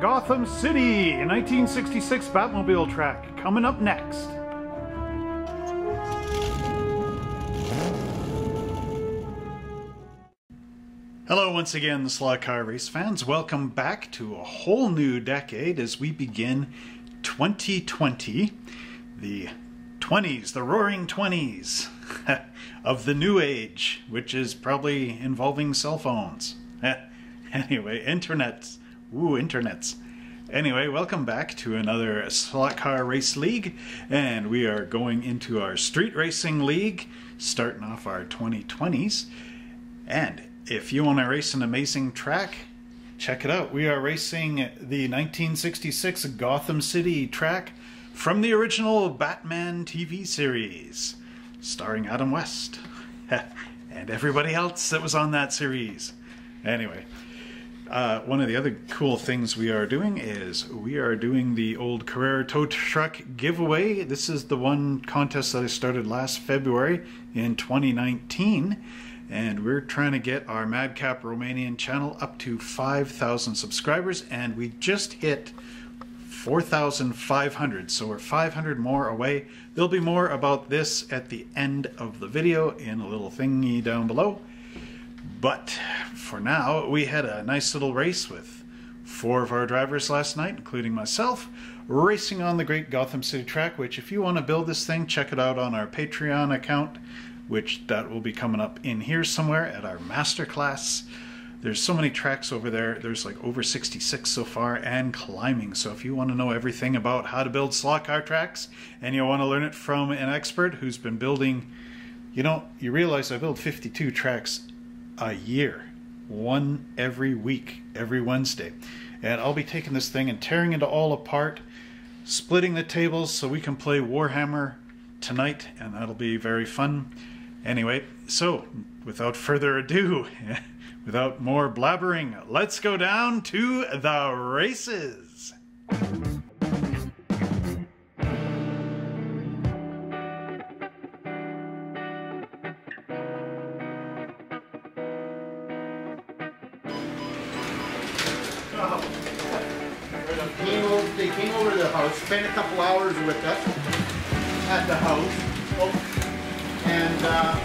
Gotham City, 1966 Batmobile track, coming up next. Hello once again, Slot Car Race fans. Welcome back to a whole new decade as we begin 2020, the 20s, the roaring 20s of the new age, which is probably involving cell phones. anyway, internets. Ooh, internets. Anyway, welcome back to another Slot Car Race League, and we are going into our Street Racing League, starting off our 2020s. And if you want to race an amazing track, check it out. We are racing the 1966 Gotham City track from the original Batman TV series, starring Adam West and everybody else that was on that series. Anyway, uh, one of the other cool things we are doing is we are doing the old Carrera tow truck giveaway. This is the one contest that I started last February in 2019 and we're trying to get our Madcap Romanian channel up to 5,000 subscribers and we just hit 4,500 so we're 500 more away. There'll be more about this at the end of the video in a little thingy down below. But for now, we had a nice little race with four of our drivers last night, including myself, racing on the great Gotham City track, which if you want to build this thing, check it out on our Patreon account, which that will be coming up in here somewhere at our masterclass. There's so many tracks over there. There's like over 66 so far and climbing. So if you want to know everything about how to build slot car tracks and you want to learn it from an expert who's been building, you know, you realize I build 52 tracks a year, one every week, every Wednesday. And I'll be taking this thing and tearing it all apart, splitting the tables so we can play Warhammer tonight, and that'll be very fun. Anyway, so without further ado, without more blabbering, let's go down to the races. Came over, they came over to the house, spent a couple hours with us at the house. And, uh,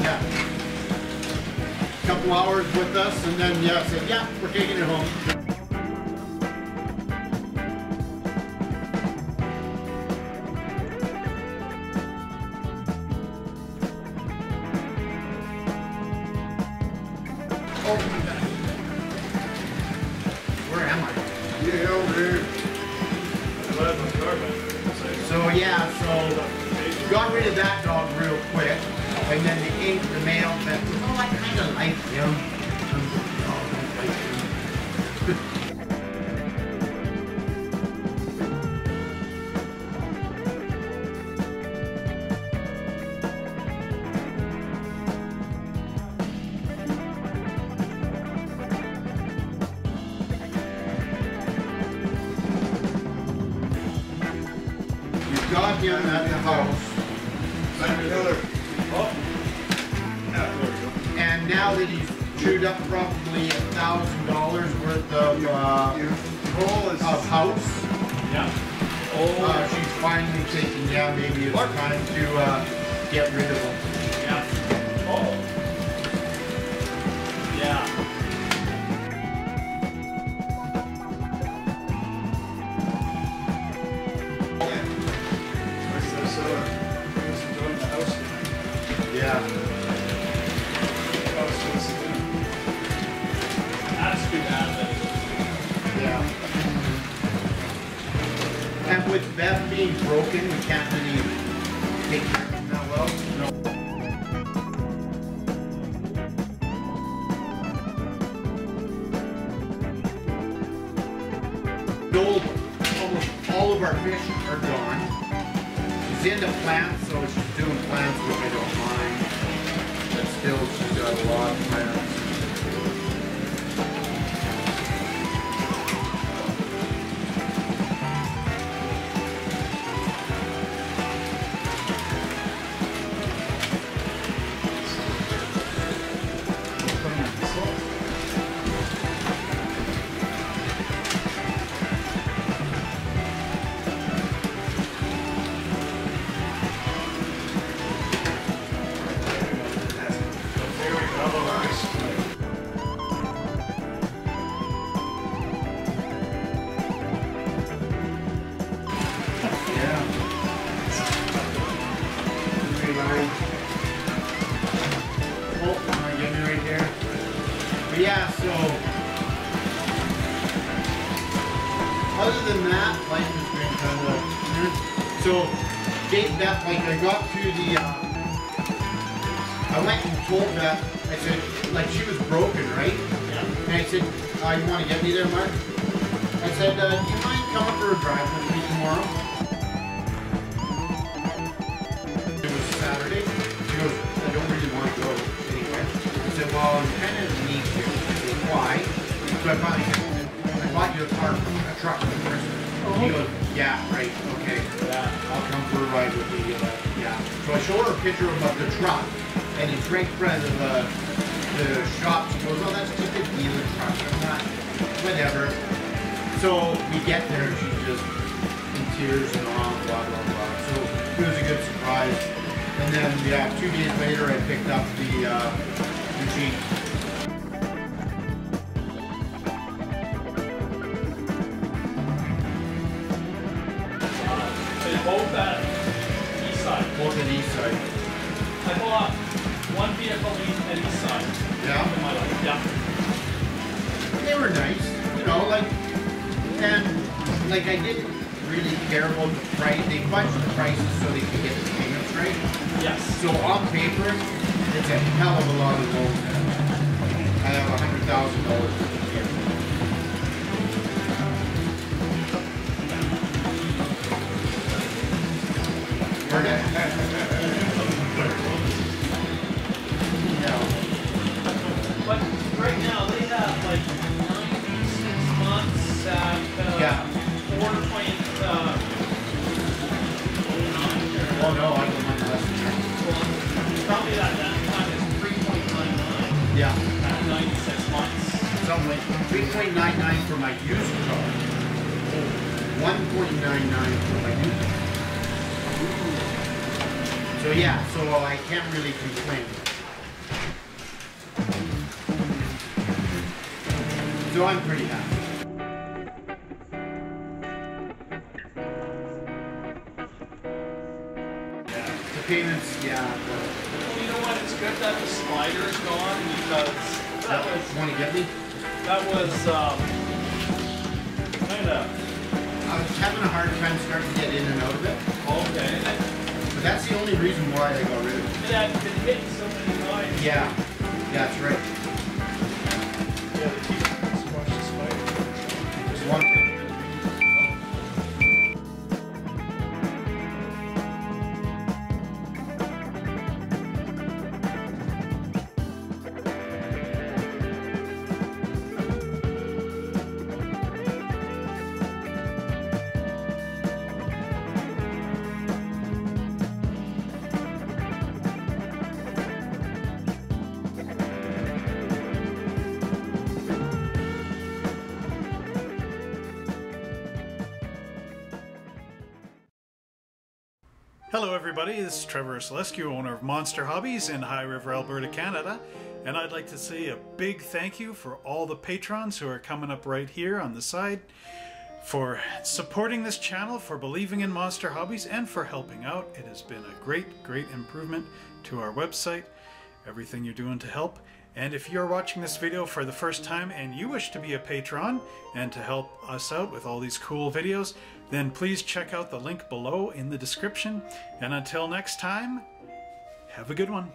yeah. Couple hours with us and then, yeah, said, yeah, we're taking it home. Oh, got rid of that dog real quick, and then the ate the male that oh I kind of like him. Got him at the house. And now that he's chewed up probably a thousand dollars worth of uh, of house, Yeah. uh, she's finally thinking, yeah, maybe it's time to uh, get rid of him. Yeah. And with them being broken, we can't really take care of them that well. Old, almost all of our fish are gone. She's into plants, so she's doing plants, which I don't mind. But still, she's got a lot of plants. Kind of. So, Kate, that like I got to the. Uh, I went and told Beth. I said, like she was broken, right? Yeah. And I said, uh, you want to get me there, Mark? I said, uh, do you mind coming for a drive with me tomorrow? It was Saturday. She goes, I don't really want to go anywhere. I said, well, you kind of need to. Why? So I finally I bought you a car, a truck for Christmas. He goes, yeah, right, okay. Yeah. I'll come for a ride with you. Uh, yeah. So I showed her a picture of uh, the truck, and it's right in front of the, the shop. She goes, oh, that's just a dealer truck. I'm not, whatever. So we get there, she's just in tears and all, blah, blah, blah. So it was a good surprise. And then, yeah, two days later, I picked up the, uh, Jeep. I bought one vehicle each at east side Yeah. in my life. Yeah. They were nice, you know, like, and like I didn't really care about the price. They bunched the prices so they could get the payments right. Yes. So on paper, it's a hell of a lot of loans. I have a hundred thousand dollars Oh no, I don't mind that. Probably that time is 3.99 Yeah. at 96 months. Something like three point nine nine for my used car. One point nine nine for my new car. So yeah, so I can't really complain. So I'm pretty happy. Yeah. Well, you know what? It's good that the slider's gone because that was Want to get me? that was um, kind of I was having a hard time starting to get in and out of it, okay. But that's the only reason why I got rid of it. it had been hit so many times. Yeah, that's right. Hello, everybody. This is Trevor Selescu, owner of Monster Hobbies in High River, Alberta, Canada. And I'd like to say a big thank you for all the patrons who are coming up right here on the side for supporting this channel, for believing in Monster Hobbies, and for helping out. It has been a great, great improvement to our website. Everything you're doing to help. And if you're watching this video for the first time and you wish to be a patron and to help us out with all these cool videos, then please check out the link below in the description. And until next time, have a good one.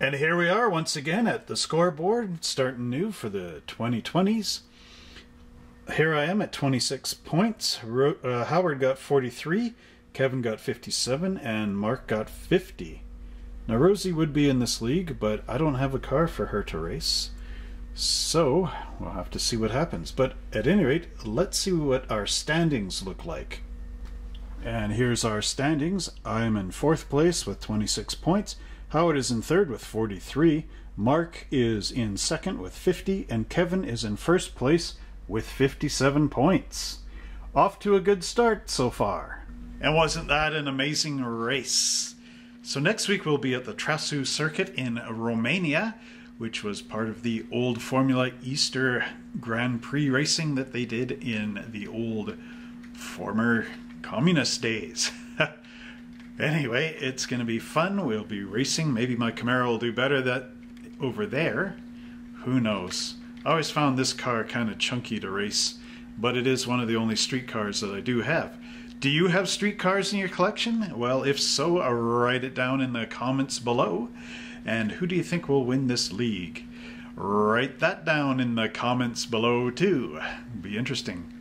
And here we are once again at the scoreboard, starting new for the 2020s. Here I am at 26 points. Uh, Howard got 43, Kevin got 57, and Mark got 50. Now, Rosie would be in this league, but I don't have a car for her to race. So, we'll have to see what happens. But at any rate, let's see what our standings look like. And here's our standings. I'm in fourth place with 26 points. Howard is in third with 43. Mark is in second with 50. And Kevin is in first place with 57 points. Off to a good start so far. And wasn't that an amazing race? So next week we'll be at the Treseu circuit in Romania, which was part of the old Formula Easter Grand Prix racing that they did in the old former communist days. anyway, it's going to be fun. We'll be racing. Maybe my Camaro will do better that over there. Who knows? I always found this car kind of chunky to race, but it is one of the only street cars that I do have. Do you have street cars in your collection? Well, if so, write it down in the comments below. And who do you think will win this league? Write that down in the comments below too. Be interesting.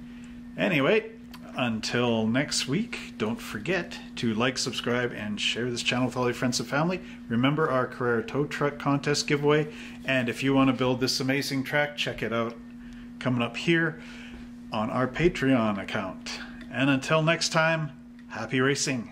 Anyway, until next week, don't forget to like, subscribe, and share this channel with all your friends and family. Remember our Carrera Tow Truck Contest giveaway. And if you want to build this amazing track, check it out coming up here on our Patreon account. And until next time, happy racing.